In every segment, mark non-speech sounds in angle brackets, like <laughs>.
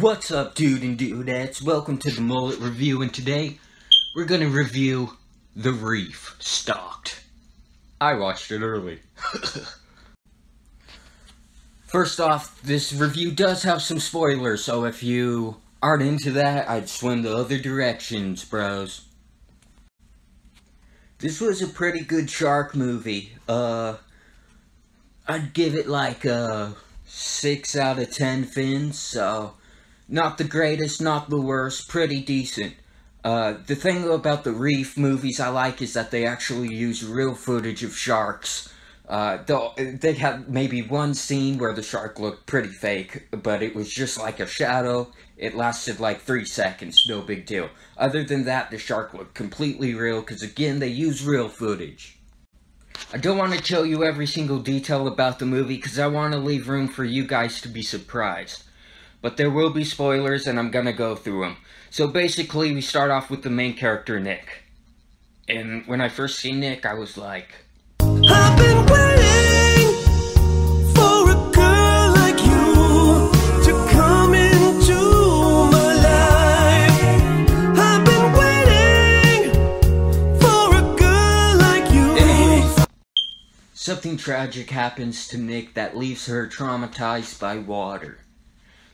What's up, dude and dudettes? Welcome to the Mullet Review, and today we're gonna review The Reef Stalked. I watched it early. <laughs> First off, this review does have some spoilers, so if you aren't into that, I'd swim the other directions, bros. This was a pretty good shark movie. Uh, I'd give it like a 6 out of 10 fins, so not the greatest, not the worst, pretty decent. Uh, the thing about the Reef movies I like is that they actually use real footage of sharks. Uh, they had maybe one scene where the shark looked pretty fake, but it was just like a shadow. It lasted like three seconds, no big deal. Other than that, the shark looked completely real, because again, they use real footage. I don't want to tell you every single detail about the movie, because I want to leave room for you guys to be surprised. But there will be spoilers, and I'm gonna go through them. So basically, we start off with the main character, Nick. And when I first see Nick, I was like... Something tragic happens to Nick that leaves her traumatized by water.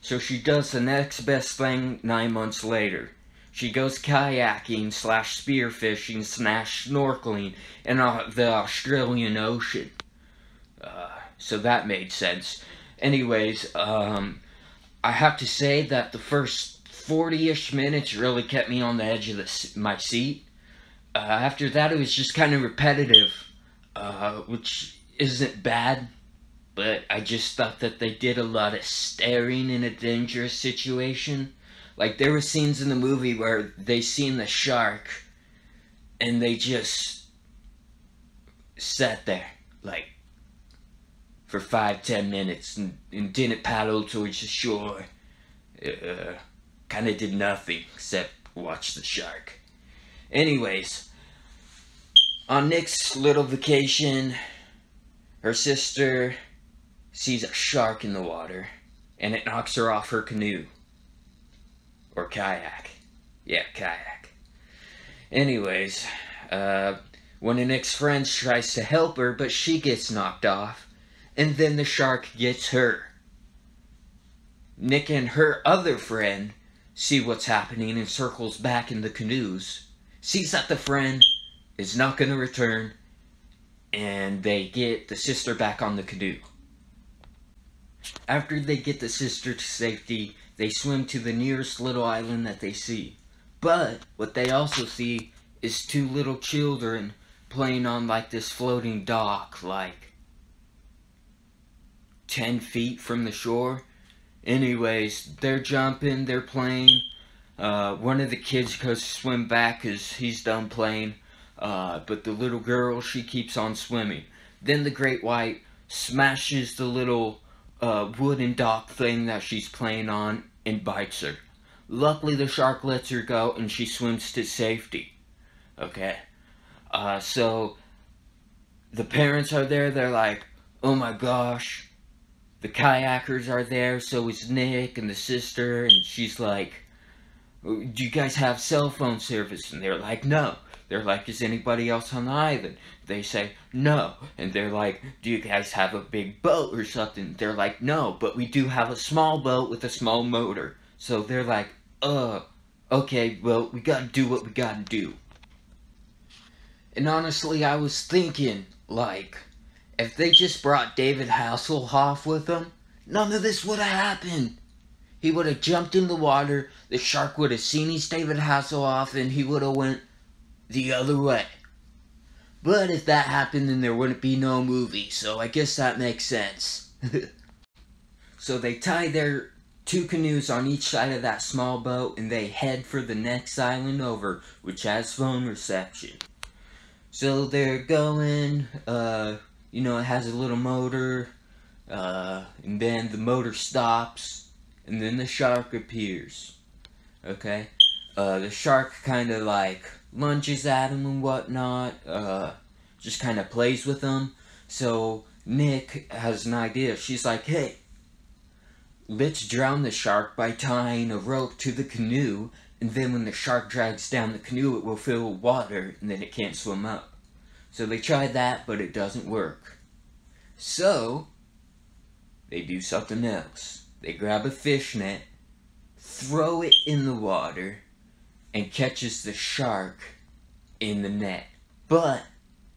So she does the next best thing nine months later. She goes kayaking slash spearfishing slash snorkeling in the Australian Ocean. Uh, so that made sense. Anyways, um, I have to say that the first 40-ish minutes really kept me on the edge of the, my seat. Uh, after that, it was just kind of repetitive, uh, which isn't bad but I just thought that they did a lot of staring in a dangerous situation. Like, there were scenes in the movie where they seen the shark, and they just sat there, like, for five, ten minutes, and, and didn't paddle towards the shore. Uh, kind of did nothing except watch the shark. Anyways, on Nick's little vacation, her sister sees a shark in the water, and it knocks her off her canoe. Or kayak. Yeah, kayak. Anyways, uh, one of Nick's friends tries to help her, but she gets knocked off, and then the shark gets her. Nick and her other friend see what's happening and circles back in the canoes, sees that the friend is not going to return, and they get the sister back on the canoe. After they get the sister to safety, they swim to the nearest little island that they see. But what they also see is two little children playing on like this floating dock, like 10 feet from the shore. Anyways, they're jumping, they're playing. Uh, one of the kids goes to swim back because he's done playing. Uh, but the little girl, she keeps on swimming. Then the great white smashes the little uh, wooden dock thing that she's playing on and bites her. Luckily, the shark lets her go and she swims to safety. Okay? Uh, so, the parents are there, they're like, oh my gosh. The kayakers are there, so is Nick and the sister, and she's like, do you guys have cell phone service? And they're like, no. They're like, is anybody else on the island? They say, no. And they're like, do you guys have a big boat or something? They're like, no, but we do have a small boat with a small motor. So they're like, uh, okay, well, we gotta do what we gotta do. And honestly, I was thinking, like, if they just brought David Hasselhoff with them, none of this would have happened. He would have jumped in the water, the shark would have seen he's David Hasselhoff, and he would have went, the other way. But if that happened, then there wouldn't be no movie, so I guess that makes sense. <laughs> so they tie their two canoes on each side of that small boat, and they head for the next island over, which has phone reception. So they're going, uh, you know, it has a little motor, uh, and then the motor stops, and then the shark appears. Okay? Uh, the shark kind of like lunges at him and whatnot, uh, just kind of plays with him. So Nick has an idea. She's like, hey, let's drown the shark by tying a rope to the canoe, and then when the shark drags down the canoe, it will fill with water, and then it can't swim up. So they tried that, but it doesn't work. So, they do something else. They grab a fish net, throw it in the water, and catches the shark in the net. But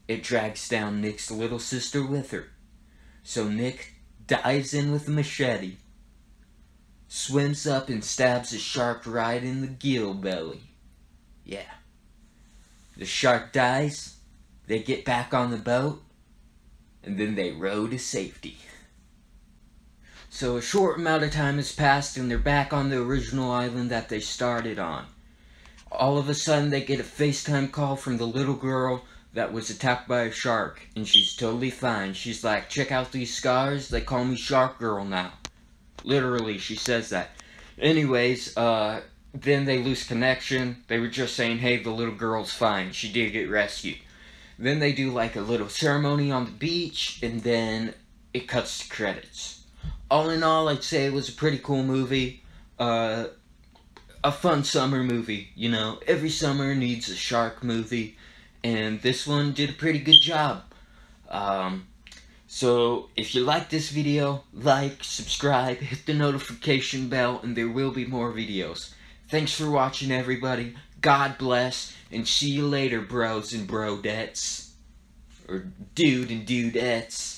it drags down Nick's little sister with her. So Nick dives in with a machete, swims up and stabs the shark right in the gill belly. Yeah. The shark dies, they get back on the boat, and then they row to safety. So a short amount of time has passed and they're back on the original island that they started on. All of a sudden they get a FaceTime call from the little girl that was attacked by a shark and she's totally fine. She's like, check out these scars, they call me Shark Girl now. Literally, she says that. Anyways, uh, then they lose connection. They were just saying, hey, the little girl's fine. She did get rescued. Then they do like a little ceremony on the beach, and then it cuts to credits. All in all, I'd say it was a pretty cool movie. Uh, a fun summer movie, you know. Every summer needs a shark movie, and this one did a pretty good job. Um, so, if you like this video, like, subscribe, hit the notification bell, and there will be more videos. Thanks for watching, everybody. God bless, and see you later, bros and brodettes. Or dude and dudettes.